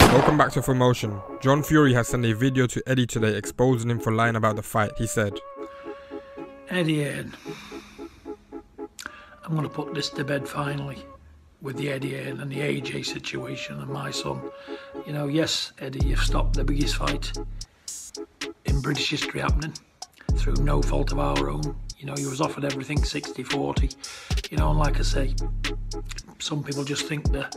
Welcome back to Full Motion. John Fury has sent a video to Eddie today exposing him for lying about the fight. He said, Eddie. I'm going to put this to bed finally with the Eddie and the AJ situation and my son. You know, yes, Eddie, you've stopped the biggest fight in British history happening through no fault of our own. You know, you was offered everything 60 40. You know, and like I say, some people just think they're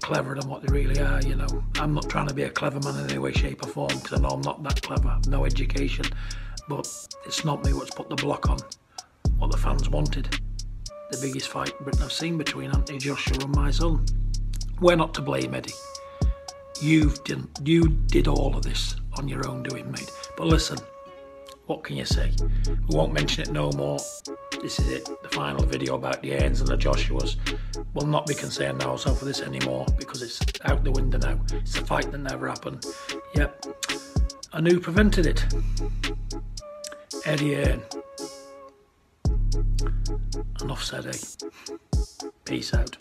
cleverer than what they really are. You know, I'm not trying to be a clever man in any way, shape, or form because I know I'm not that clever, no education. But it's not me what's put the block on what the fans wanted. The biggest fight Britain have seen between Anthony Joshua and my son. We're not to blame, Eddie. You've did you did all of this on your own doing, mate. But listen, what can you say? We won't mention it no more. This is it, the final video about the Hearns and the Joshuas. We'll not be concerned ourselves with this anymore because it's out the window now. It's a fight that never happened. Yep. And who prevented it? Eddie Hearn. Enough said, eh? Peace out.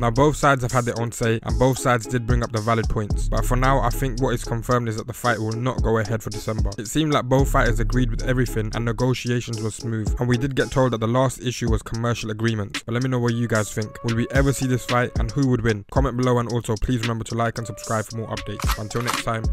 Now both sides have had their own say and both sides did bring up the valid points, but for now I think what is confirmed is that the fight will not go ahead for December. It seemed like both fighters agreed with everything and negotiations were smooth, and we did get told that the last issue was commercial agreements, but let me know what you guys think. Will we ever see this fight and who would win? Comment below and also please remember to like and subscribe for more updates. Until next time,